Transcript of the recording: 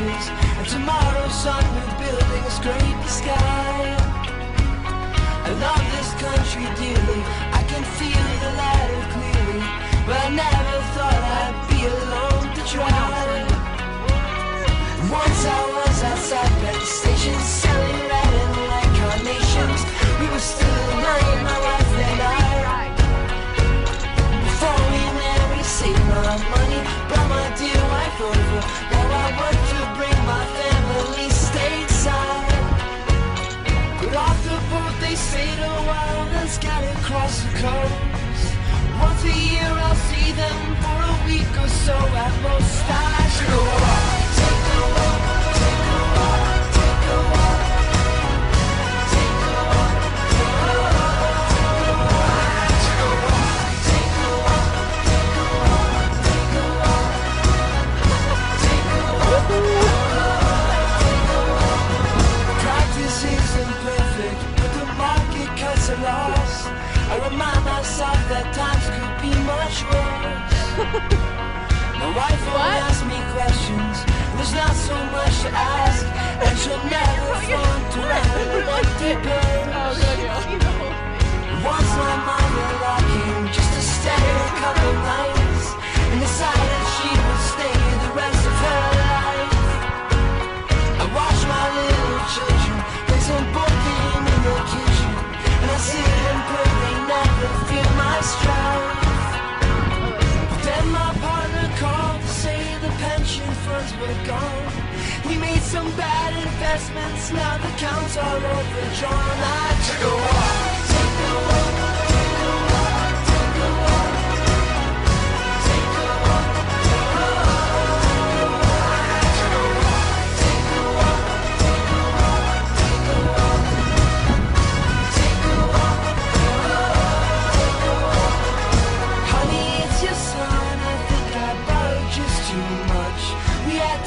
And tomorrow's sun we're building a scrape the sky. I love this country dearly. I can feel the ladder clearly. But I never thought I'd be alone to try. Once I was outside at the station selling red and white carnations. We were still lying, my wife and I. Before we we saved my money, brought my dear wife over. Boat they stayed a while, then scattered across the coast. Once a year I'll see them for a week or so at most. Myself that times could be much worse. My wife won't ask me questions. There's not so much to gone. We made some bad investments, now the accounts are overdrawn. I took a walk, take a walk, take a walk, take a walk. Take a walk. Honey, it's your son. I think I borrowed just too much. We had